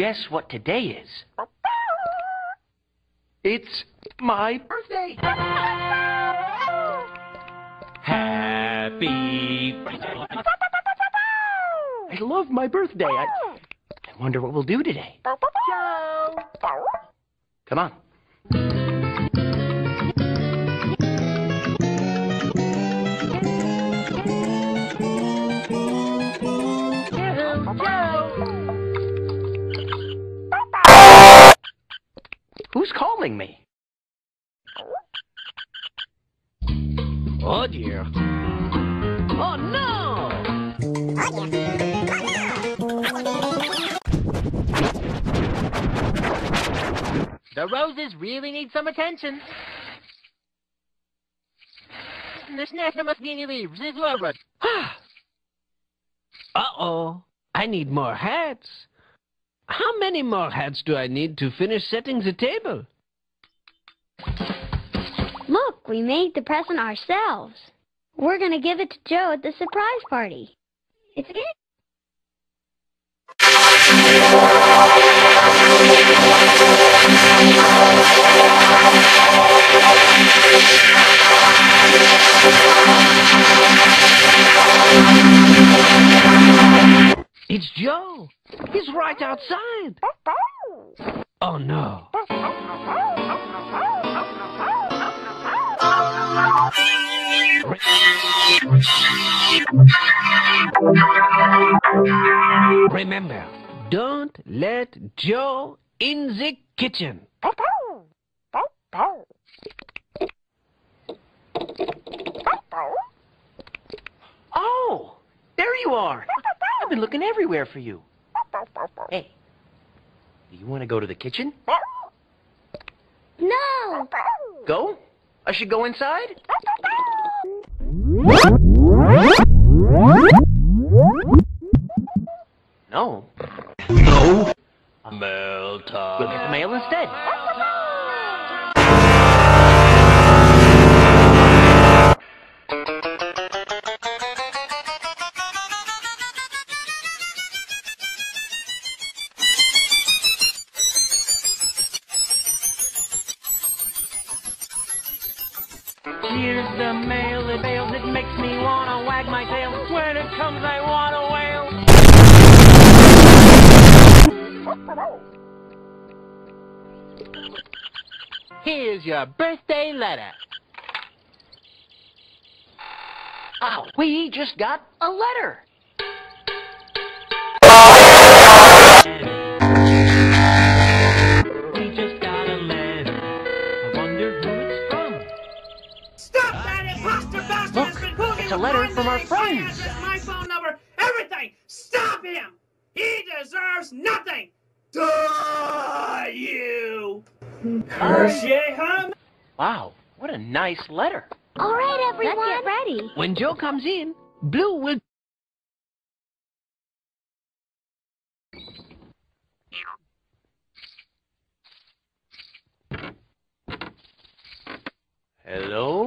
guess what today is? It's my birthday. Happy birthday. I love my birthday. I, I wonder what we'll do today. Come on. Who's calling me? Oh dear. Oh no! The roses really need some attention. This nester must be any leaves. This Robert. Uh-oh. I need more hats. How many more hats do I need to finish setting the table? Look, we made the present ourselves. We're going to give it to Joe at the surprise party. It's a gift. It's He's right outside. Oh no. Remember, don't let Joe in the kitchen. Oh, there you are. I've been looking everywhere for you. Hey, do you want to go to the kitchen? No! Go? I should go inside? No. No. Uh, mail time. We'll get the mail instead. Here's the mail it bails. It makes me wanna wag my tail. When it comes, I wanna wail. Here's your birthday letter. Wow, we just got a letter. A letter from our name, friends. My phone number, everything! Stop him! He deserves nothing! Duh, you! Curse ye, hum! Wow, what a nice letter. All right, everyone. Let's get ready. When Joe comes in, Blue will Hello,